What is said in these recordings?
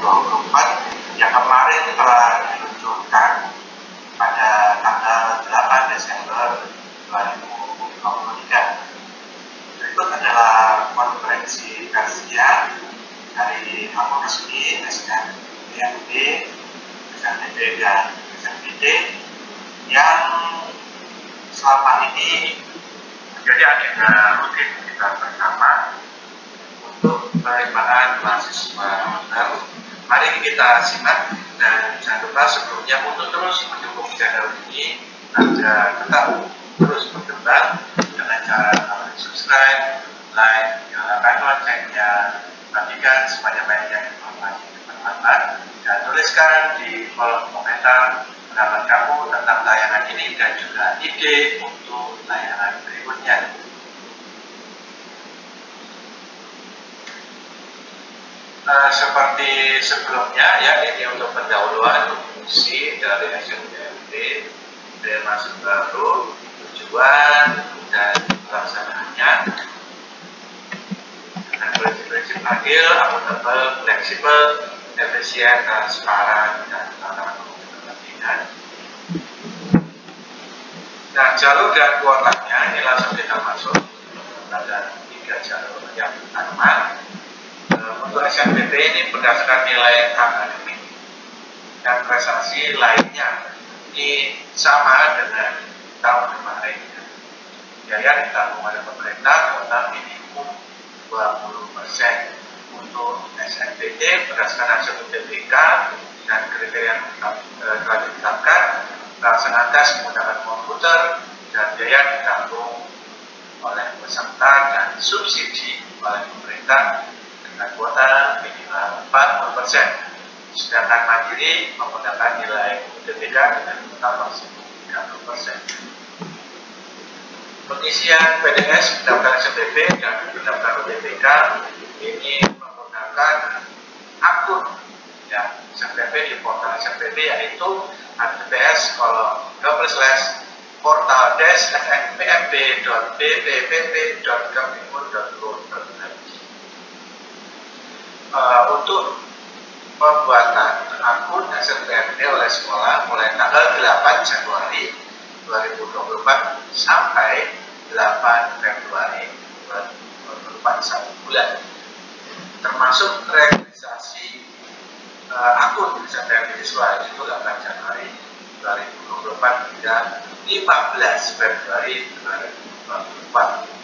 2024 yang kemarin telah diluncurkan pada tanggal 8 Desember 2023. Berikut adalah konferensi persia dari akun resmi SNBNB, SNBD, dan SNBD yang selama ini menjadi agenda rutin kita bersama untuk penerimaan mahasiswa. Mari kita simak dan jangan lupa sebelumnya untuk terus mendukung channel ini agar tetap terus berkembang dengan cara subscribe, like, nyalakan loncengnya, bagikan sebanyak-banyaknya informasi bermanfaat dan tuliskan di kolom komentar pendapat kamu tentang tayangan ini dan juga ide untuk tayangan berikutnya. Nah, seperti sebelumnya ya ini untuk pendahuluan fungsi dari SNBMP dari masuk baru tujuan dan pelaksanaannya. Dengan prinsip-prinsip adil, akuntabel, fleksibel, efisien, transparan, dan tantangan kepentingan. Nah, jalur dan kuotanya ini langsung kita masuk. Pada tiga jalur yang pertama untuk SNBP ini berdasarkan nilai akademik dan prestasi lainnya ini sama dengan tahun kemarin. Biaya ditanggung oleh pemerintah total minimum 20 persen untuk SNBP berdasarkan hasil UTBK dan kriteria yang telah ditetapkan pelaksanaan tes menggunakan komputer dan biaya ditanggung oleh peserta dan subsidi oleh pemerintah dengan kuota minimal 40 persen. Sedangkan mandiri menggunakan nilai UTBK dengan kuota maksimum 30 persen. Pengisian PDS mendaftar SPP dan mendaftar UTBK ini menggunakan akun ya SPP di portal SPP yaitu HTTPS kolom double slash portal des snpmb.bppt.kemdikbud.go.id uh, untuk pembuatan akun SNPMP oleh sekolah mulai tanggal 8 Januari 2024 sampai 8 Februari 2024 satu bulan. Termasuk registrasi uh, akun SNPMP siswa itu 8 Januari 2024 hingga 15 Februari 2024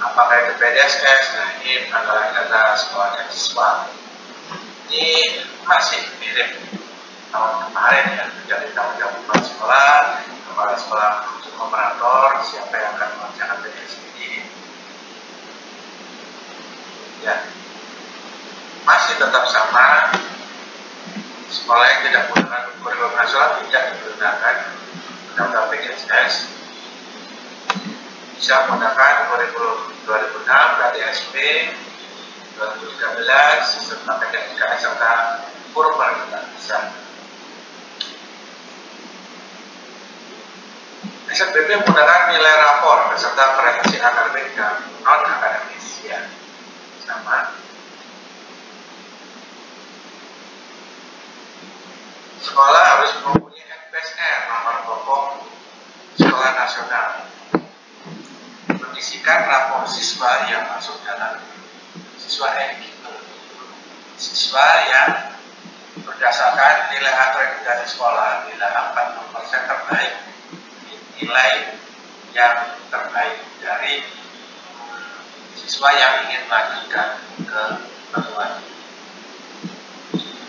apakah itu PDSS adalah data sekolah dan siswa? Ini masih mirip tahun kemarin ya dari tahun jawab sekolah kepala sekolah untuk operator siapa yang akan mengerjakan PDS ini. Ya masih tetap sama. Sekolah yang tidak menggunakan kurikulum nasional tidak digunakan. Undang-undang PDSS bisa menggunakan kurikulum 2006 dari SP 2013 serta PKIKS serta tidak bisa SNBP menggunakan nilai rapor beserta prestasi akademik dan non akademis ya. Sama. Sekolah harus mempunyai NPSR nomor pokok sekolah nasional mengisikan rapor siswa yang masuk dalam siswa eligible. Siswa yang berdasarkan nilai akreditasi sekolah nilai 40% terbaik nilai yang terbaik dari siswa yang ingin melanjutkan ke perguruan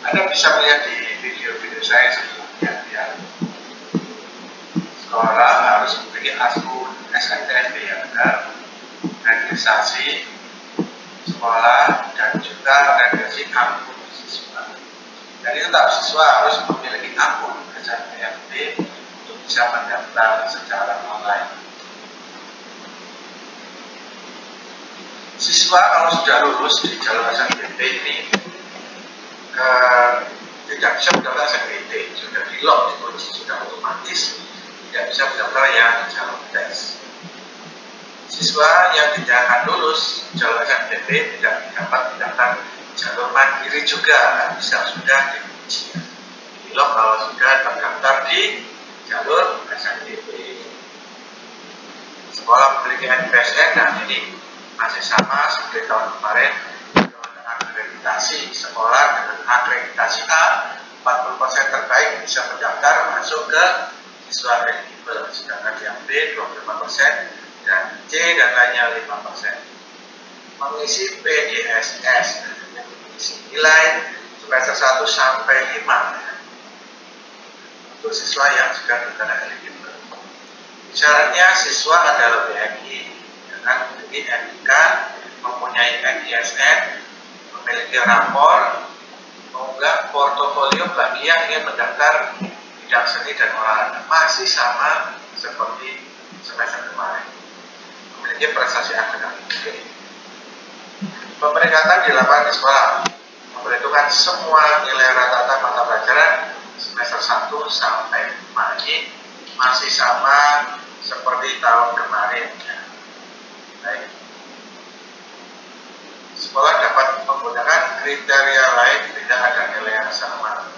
Anda bisa melihat di video-video saya sebelumnya ya. Sekolah harus memiliki akun SNTNB yang benar, registrasi sekolah dan juga registrasi akun siswa. Jadi tetap siswa harus memiliki akun SNTNB untuk bisa mendaftar secara online. Siswa kalau sudah lulus di jalur SNBP ini ke tidak bisa mendaftar SNBP, sudah di lock, sudah otomatis tidak bisa mendaftar yang jalur tes. Siswa yang tidak akan lulus jalur SNBP tidak dapat mendaftar jalur mandiri juga bisa sudah diuji. Belum kalau sudah terdaftar di jalur SNBP sekolah memiliki NPSN dan ini masih sama seperti tahun kemarin akreditasi sekolah dengan akreditasi A 40% terbaik bisa mendaftar masuk ke siswa eligible. Sedangkan yang B 25% dan C dan lainnya 5% mengisi PDSS mengisi nilai semester 1 sampai 5 untuk siswa yang sudah bertanda eligible. Syaratnya siswa adalah WNI dengan memiliki NIK mempunyai NISN memiliki rapor mengunggah portofolio bagi yang ingin mendaftar bidang seni dan olahraga. Masih sama seperti semester kemarin memiliki prestasi akademik pemeringkatan dilakukan di sekolah memperhitungkan semua nilai rata-rata mata pelajaran semester 1 sampai 5 ini masih sama seperti tahun kemarin ya. Baik sekolah dapat menggunakan kriteria lain tidak ada nilai yang sama.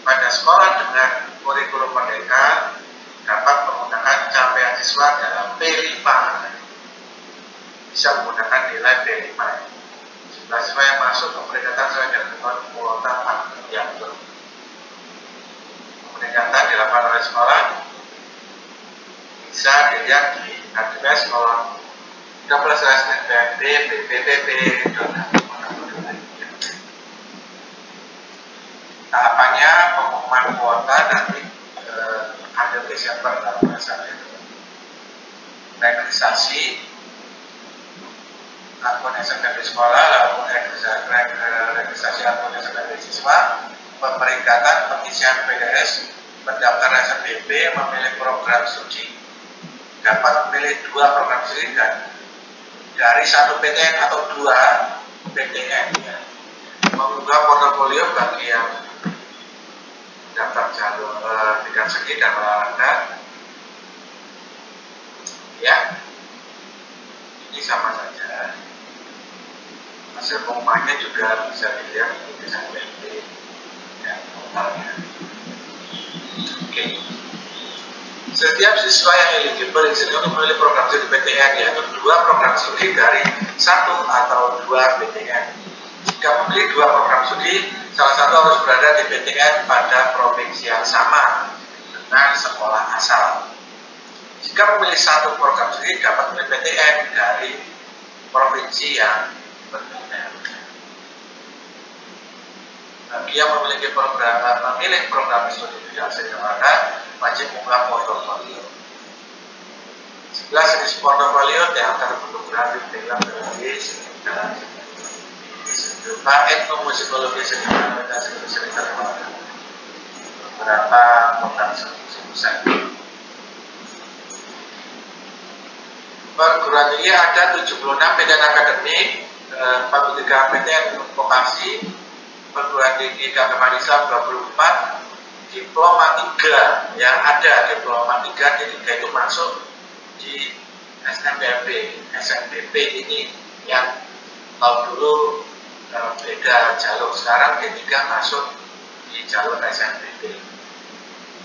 Pada sekolah dengan kurikulum merdeka dapat menggunakan capaian siswa dalam P5 bisa menggunakan nilai P5 jumlah siswa yang masuk pemeringkatan sesuai dengan kuota yang pemeringkatan dilakukan oleh sekolah bisa dilihat di address sekolah. Plus SNBP, BPPP, Tahapannya pengumuman kuota nanti ada Desember kalau misalnya registrasi akun SMK di sekolah lalu registrasi akun SMK di siswa pemeringkatan pengisian PDS pendaftaran SMBP memilih program studi. Dapat memilih dua program studi dan dari satu PTN atau dua PTN ya, mengunggah portofolio bagi yang daftar jalur bidang segi dan olahraga. Ya. Ini sama saja. Hasil pengumumannya juga bisa dilihat di desa PNP ya totalnya. Oke. Setiap siswa yang eligible untuk memilih program studi PTN yaitu dua program studi dari satu atau dua PTN. Jika memilih dua program studi, salah satu harus berada di PTN pada provinsi yang sama dengan sekolah asal. Jika memilih satu program studi, dapat memilih PTN dari provinsi yang berbeda. Bagi yang memiliki program memilih program studi bidang sederhana, wajib membuka portofolio. Sebelah jenis portofolio fotografi film dari sekitar Sejuta etnomusikologi seni dan seni seni beberapa program seni perguruan tinggi ada 76 PTN akademik, 43 PTN vokasi, perguruan tinggi keagamaan Islam 24, diploma 3 yang ada diploma 3 D3 itu masuk di SNBP SNBP ini yang tahun dulu uh, beda jalur. Sekarang D3 masuk di jalur SNBP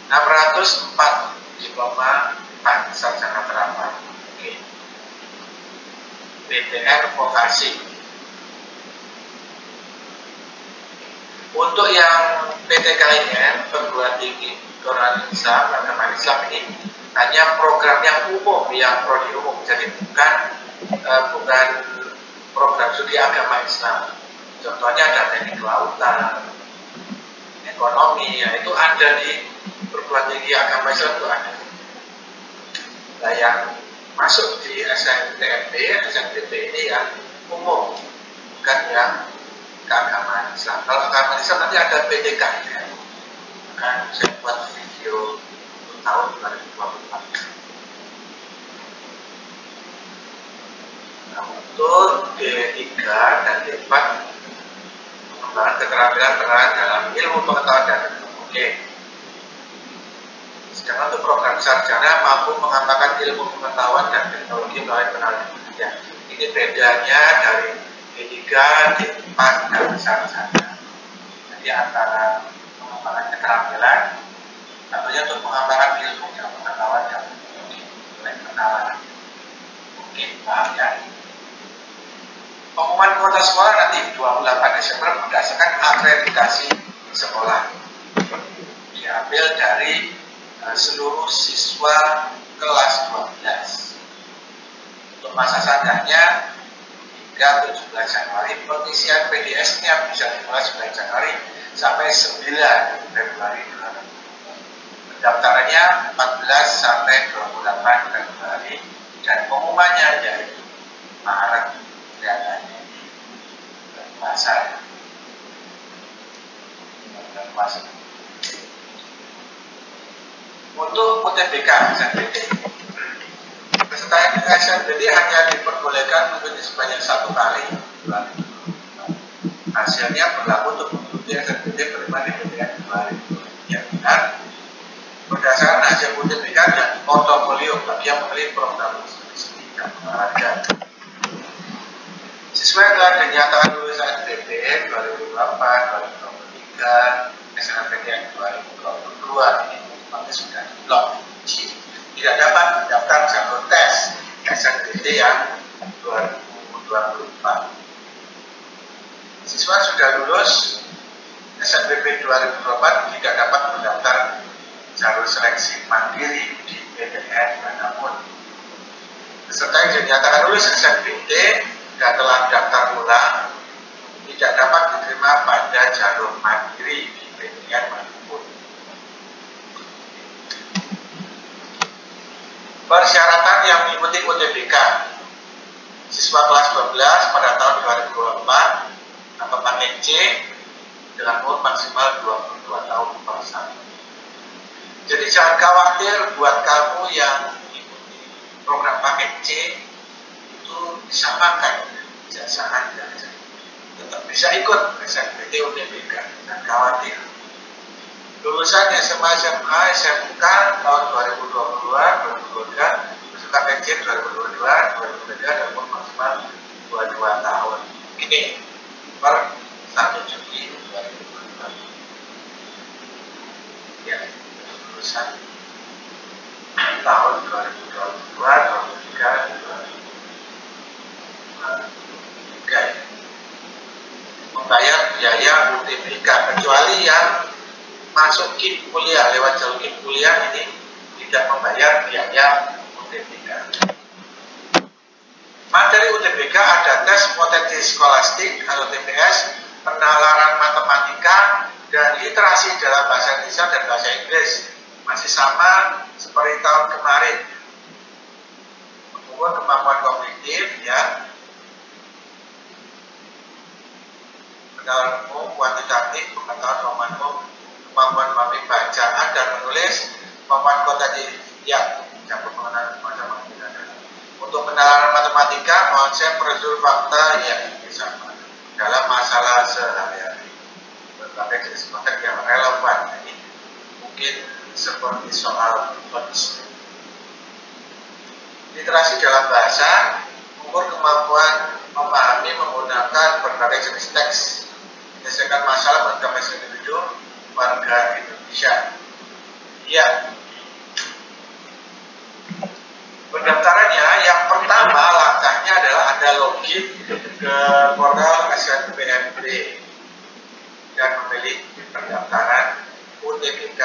604 diploma 4 sarjana terapan oke. BTN vokasi. Untuk yang PTKIN, perguruan tinggi Quran Islam, agama Islam ini hanya program yang umum, yang prodi umum, jadi bukan uh, bukan program studi agama Islam. Contohnya ada teknik kelautan, ekonomi, ya itu ada di perguruan tinggi agama Islam itu ada. Nah yang masuk di SNTMP, SNTP ini yang umum, bukan yang keagamaan Islam. Kalau keagamaan Islam nanti ada PDK ya. Kan saya buat video tahun 2024. Nah, untuk D3 dan D4 pengembangan keterampilan terkait dalam ilmu pengetahuan dan Oke. Sedangkan untuk program sarjana mampu mengamalkan ilmu pengetahuan dan teknologi melalui penelitian. Ini bedanya dari D3 tiga empat besar saja. Jadi antara pengembangan keterampilan, tentunya untuk pengembangan ilmu dan pengetahuan yang mulai kenalan. Oke, paham ya? Pengumuman kuota sekolah nanti 28 Desember berdasarkan akreditasi sekolah. Diambil dari uh, seluruh siswa kelas 12. Untuk masa sadarnya hingga 17 Januari pengisian PDS-nya bisa dimulai 9 Januari sampai 9 Februari Pendaftarannya 14 sampai 28 Februari dan pengumumannya yaitu Maret kelihatannya di dan pasar. Untuk UTBK peserta hanya diperbolehkan mengikuti sebanyak satu kali hasilnya berlaku untuk mengikuti berlima di PTN 2000 yang benar. Berdasarkan hasil UTBK dan portofolio bagi yang memilih program studi dan olahraga siswa yang telah dinyatakan lulus SNBT 2024, 2023, SNMPTN 2022 ini memang sudah di blok tidak dapat mendaftar jalur tes SNBT yang 2024 siswa sudah lulus SNBP 2024 tidak dapat mendaftar jalur seleksi mandiri di PTN mana pun. Peserta yang dinyatakan lulus dan telah daftar ulang tidak dapat diterima pada jalur mandiri di PTN mana pun. Persyaratan yang mengikuti UTBK siswa kelas 12 pada tahun 2024 atau paket C dengan umur maksimal 22 tahun per Jadi jangan khawatir buat kamu yang mengikuti program paket C itu disamakan jasa anda. Tetap bisa ikut SNPT UTBK dan khawatir. Lulusan SMA SMA SMK tahun 2022 2023 peserta pensiun 2022 2023 dan maksimal 22 tahun. Ini per 1 Juli 2022 ya lulusan tahun 2022 2023 membayar biaya UTBK kecuali yang masuk KIP kuliah lewat jalur KIP kuliah ini tidak membayar biaya UTBK. Materi UTBK ada tes potensi skolastik atau TPS, penalaran matematika, dan literasi dalam bahasa Indonesia dan bahasa Inggris. Masih sama seperti tahun kemarin. Mengukur kemampuan kognitif, ya, umum, kuantitatif, pengetahuan kemampuan memahami bacaan dan menulis, kemampuan kota di ya, campur pengenalan macam Untuk penalaran matematika, konsep prosedur fakta yang bisa dalam masalah sehari-hari. Berbagai jenis konteks yang relevan. Ini mungkin seperti soal kondisi. Literasi dalam bahasa, ukur kemampuan memahami menggunakan berbagai jenis teks menyelesaikan masalah mengenai individu warga Indonesia. Iya. Pendaftarannya yang pertama langkahnya adalah Anda login ke portal SNPMB dan memilih pendaftaran UTBK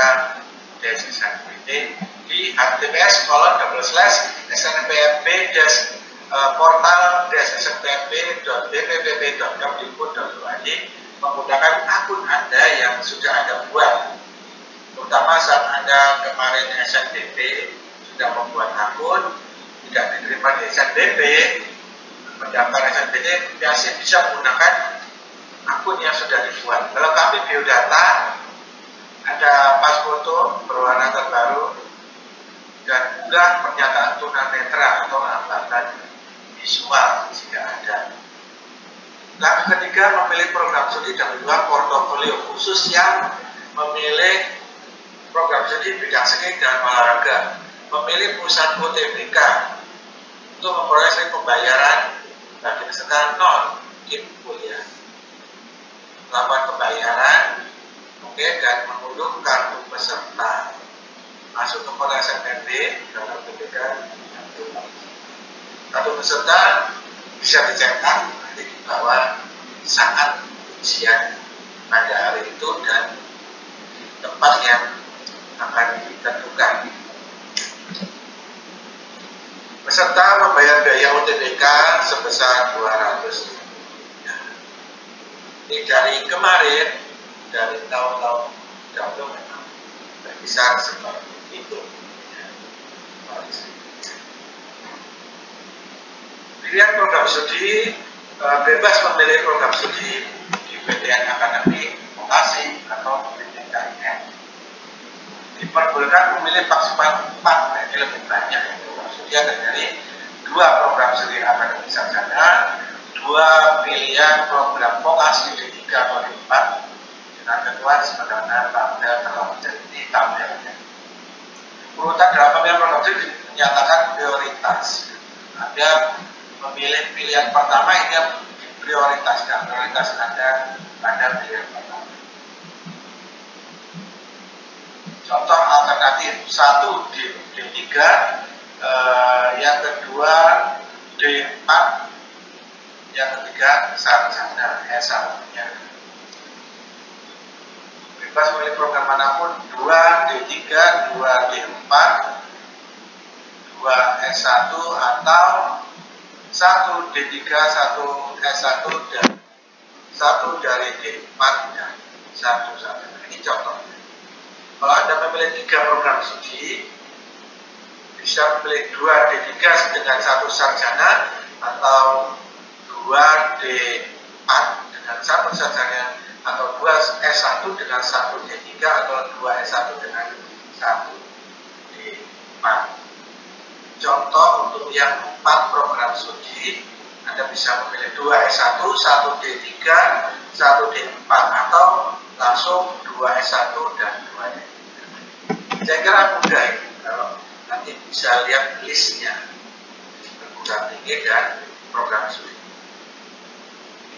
SNPD di https kolon double slash snpmb eh, portal des snpmb.bppp.kemdikbud.id menggunakan akun Anda yang sudah Anda buat. Terutama saat Anda kemarin SNBP sudah membuat akun, tidak diterima di SNBP, mendaftar SNBP biasanya bisa menggunakan akun yang sudah dibuat. Melengkapi biodata, ada pas foto berwarna terbaru, dan juga pernyataan tunanetra atau hambatan visual jika ada. Nah, dan ketiga memilih program studi dan juga portofolio khusus yang memilih program studi bidang seni dan olahraga memilih pusat UTBK untuk memperoleh slip pembayaran bagi peserta non tim kuliah. Melakukan pembayaran oke okay, dan mengunduh kartu peserta masuk ke kota smp dalam UTBK kartu peserta bisa dicetak bawah saat ujian pada hari itu dan tempat yang akan ditentukan. Peserta membayar biaya UTBK sebesar 200 ini dari kemarin dari tahun-tahun dahulu memang berkisar seperti itu. Pilihan program studi bebas memilih program studi di PTN Akademi Vokasi atau PTKIN diperbolehkan memilih maksimal 4 ini lebih banyak program studi ada dari dua program studi akademi sarjana dua pilihan program vokasi D3 atau D4 dengan ketentuan sebagaimana tabel telah menjadi tabelnya. Urutan dalam pemilihan program studi dinyatakan prioritas. Ada memilih pilihan pertama ini yang. Prioritas ada pada pilihan pertama. Contoh alternatif satu D, D3, eh, yang kedua D4, yang ketiga sarjana S1 nya bebas memilih program mana pun 2 D3 2 D4 2 S1 atau 1 D3 1 S1 dan 1 dari D4 dan 1 sarjana ini contohnya kalau Anda memilih tiga program studi bisa memilih 2 D3 dengan satu sarjana atau 2 D4 dengan satu sarjana atau 2 S1 dengan satu D3 atau 2 S1 dengan satu D4 contoh untuk yang 4 program studi. Anda bisa memilih 2 S1, 1 D3, 1 D4 atau langsung 2 S1 dan 2 D3 saya kira mudah ini kalau nanti bisa lihat listnya. Perguruan tinggi dan program studi.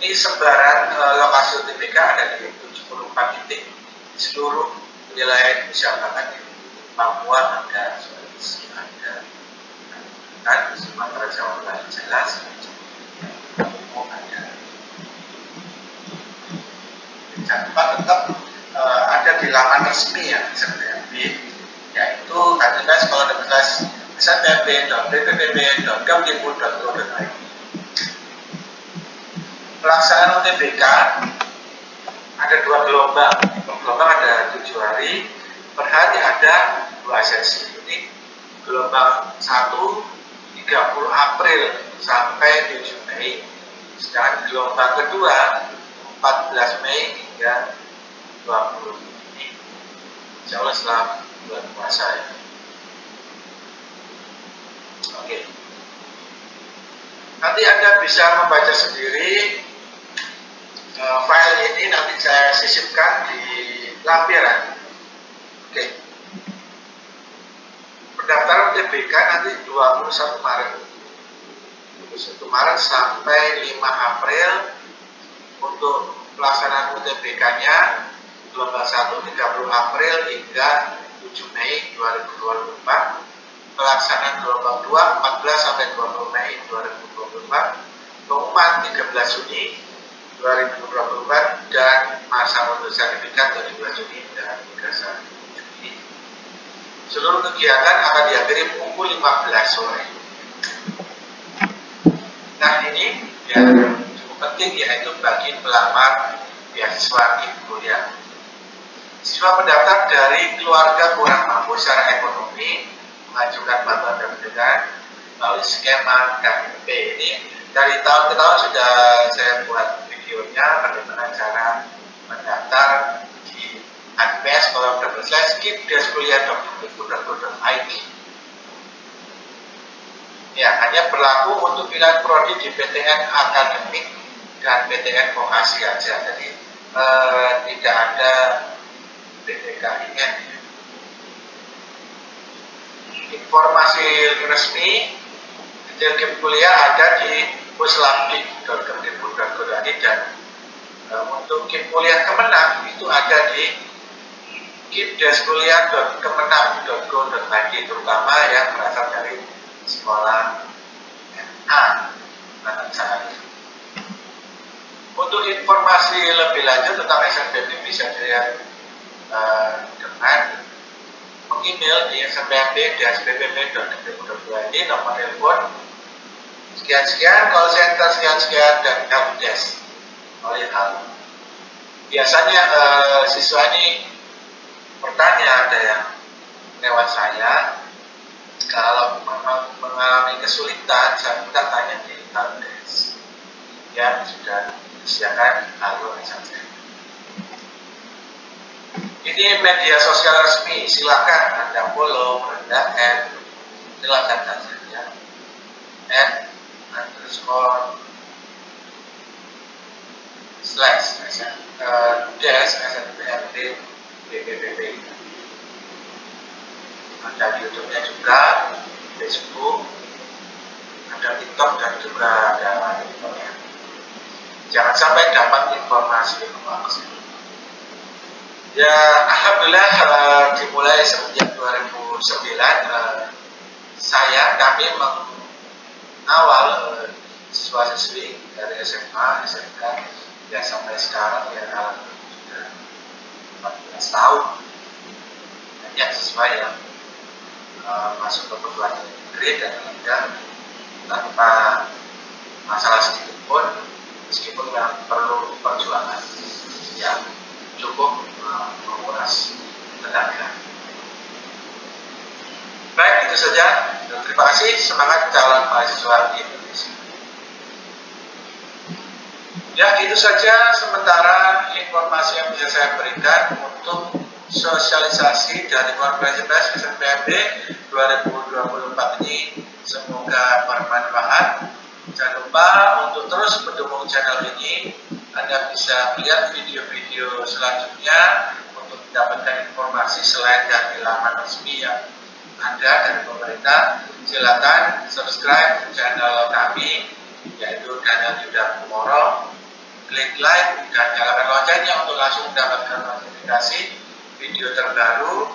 Ini sebaran e, lokasi UTBK ada di 74 titik. Seluruh wilayah Indonesia bahkan di Papua ada Sulawesi ada kan Sumatera Jawa Barat jelas jangan tetap e, ada di laman resmi ya SNPMB yaitu HTTPS kalau ada snpmb.bppb.kemdikbud.go.id pelaksanaan UTBK ada dua gelombang. Gelombang ada tujuh hari, per hari ada dua sesi. Ini gelombang satu 30 April sampai 7 Mei. Sedangkan gelombang kedua 14 Mei hingga 20 Juni. Insya Allah setelah bulan puasa ya. Oke. Nanti Anda bisa membaca sendiri uh, file ini nanti saya sisipkan di lampiran. Oke. Pendaftaran UTBK nanti 21 Maret. 21 Maret sampai 5 April untuk pelaksanaan UTBK-nya gelombang 1 30 April hingga 7 Mei 2024 pelaksanaan gelombang 2 14 sampai 20 Mei 2024 pengumuman 13 Juni 2024 dan masa untuk sertifikat 17 Juni dan 31 Juni. Seluruh kegiatan akan diakhiri pukul 15 sore. Nah ini yang cukup penting yaitu bagi pelamar beasiswa kuliah. Siswa pendaftar dari keluarga kurang mampu secara ekonomi mengajukan bantuan dan melalui skema KMP ini dari tahun ke tahun sudah saya buat videonya bagaimana cara mendaftar di Kipdeskuliah.kemdikbud.go.id Ya, hanya berlaku untuk pilihan prodi di PTN akademik dan PTN vokasi aja. Jadi eh, tidak ada PTKIN. Informasi resmi detail kuliah ada di puslabdik.kemdikbud.go.id dan e, untuk kuliah kemenang itu ada di kipdeskuliah.kemenang.go.id terutama yang berasal dari sekolah NA Untuk informasi lebih lanjut tentang SNBP bisa dilihat uh, dengan mengemail di snbp-bpp.npmu.id nomor telepon sekian-sekian, call center sekian-sekian, dan helpdesk oleh hal. Biasanya uh, siswa ini bertanya ada yang lewat saya kalau mengalami kesulitan saya minta tanya di helpdesk yang sudah disediakan lalu saja. Ini media sosial resmi silakan anda follow anda add silakan saja add underscore slash uh, dash snprd bppp ada di YouTube-nya juga Facebook ada TikTok dan juga ada TikToknya. Jangan sampai dapat informasi hoax. Ya Alhamdulillah uh, dimulai sejak 2009 uh, saya kami mengawal uh, siswa-siswi dari SMA, SMK ya sampai sekarang ya 14 tahun banyak siswa yang uh, masuk ke perguruan negeri dan tidak tanpa masalah sedikit pun meskipun yang perlu perjuangan yang cukup uh, menguras tenaga. Baik, itu saja. Terima kasih. Semangat calon mahasiswa di Indonesia. Ya, itu saja sementara informasi yang bisa saya berikan untuk sosialisasi dari konferensi pers SNPMD 2024 ini. Semoga bermanfaat. Jangan lupa untuk terus mendukung channel ini. Anda bisa melihat video-video selanjutnya untuk mendapatkan informasi selain dari laman resmi yang ada dari pemerintah. Silakan subscribe channel kami yaitu Daniel Yuda Kumoro klik like dan nyalakan loncengnya untuk langsung mendapatkan notifikasi video terbaru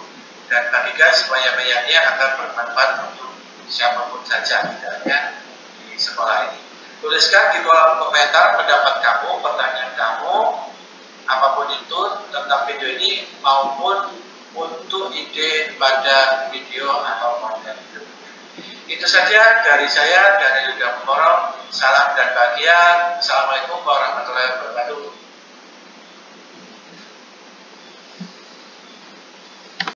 dan bagikan sebanyak-banyaknya agar bermanfaat untuk siapa pun saja misalnya di sekolah ini. Tuliskan di kolom komentar pendapat kamu, pertanyaan kamu, apa pun itu tentang video ini maupun untuk ide pada video atau konten video. Itu saja dari saya, dari Yuda Moro. Salam dan bahagia. Assalamualaikum warahmatullahi wabarakatuh.